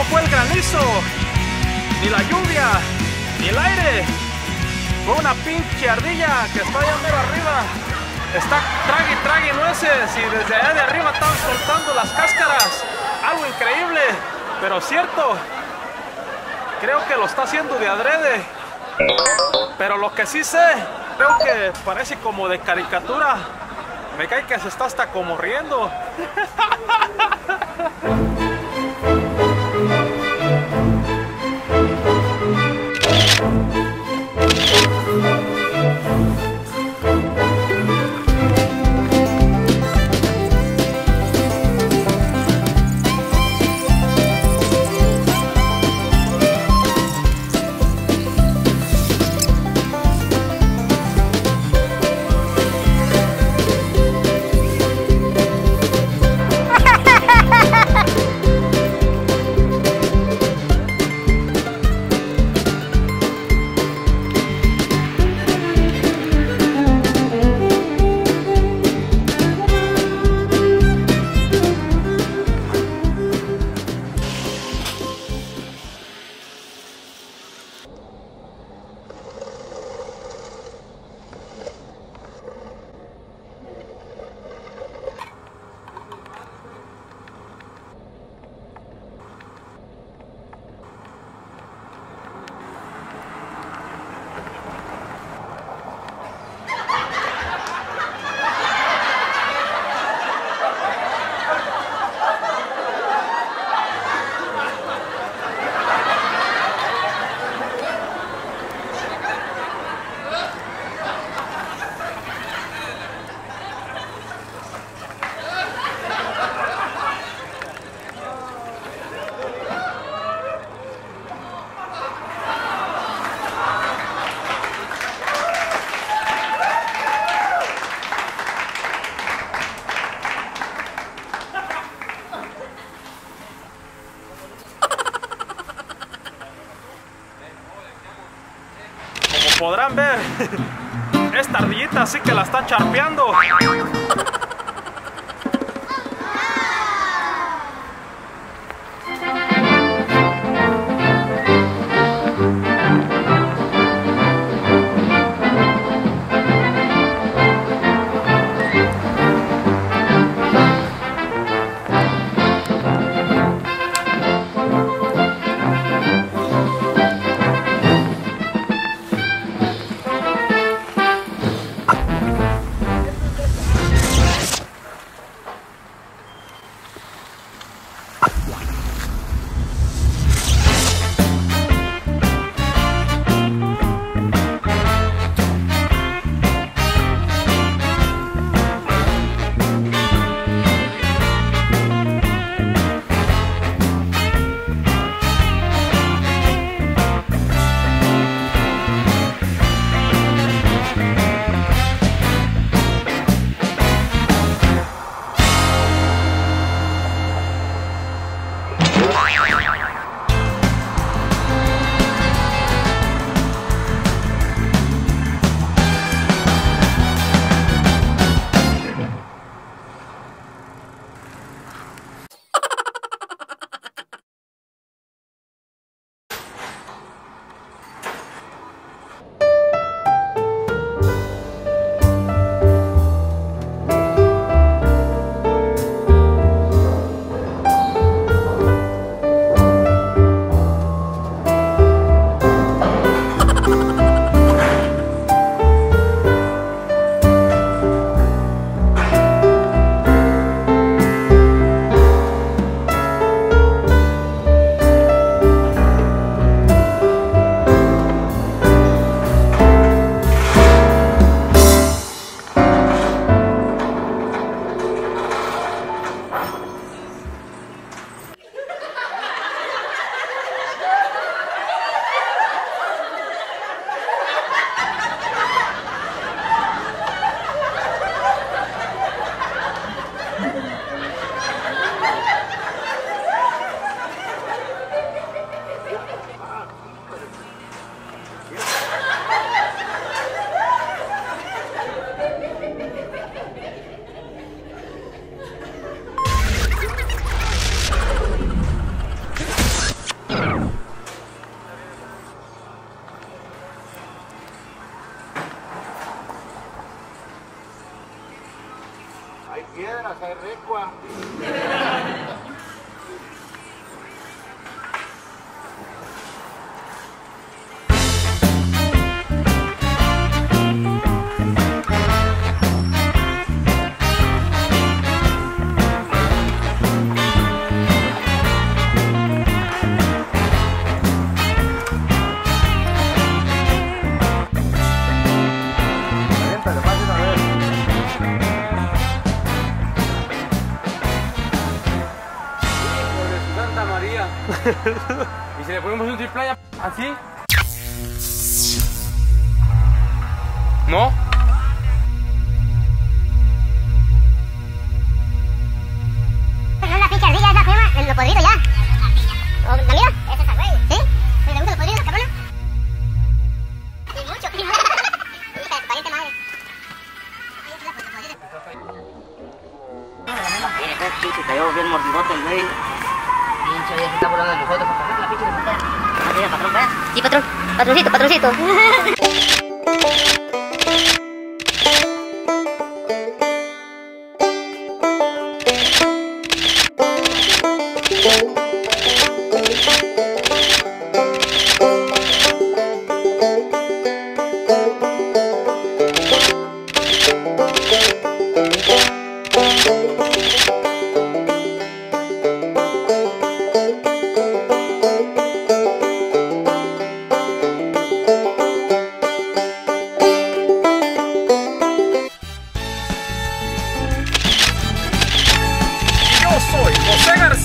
No fue el granizo, ni la lluvia, ni el aire. Fue una pinche ardilla que está allá arriba. Está trague y trague nueces y desde allá de arriba están soltando las cáscaras. Algo increíble, pero cierto. Creo que lo está haciendo de adrede. Pero lo que sí sé, creo que parece como de caricatura. Me cae que se está hasta como riendo. podrán ver, esta ardillita sí que la está charpeando. Se recua. y si le ponemos un triplaya así. ¿No? No la esa crema, en lo podrido ya. ¿O la mira? Es güey. ¿Sí? ¿Le gusta lo podrido esa cabrona? Y mucho. Hija de tu pariente madre. Ahí está la puta podrida. Mire, pinche, cayó bien mordidote el güey. Pinche, ya se está volando de nosotros. Para la pinche de puta. Así de patrón, ¿ves? Sí, patrón. Patroncito, patroncito. Y yo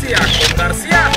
García con García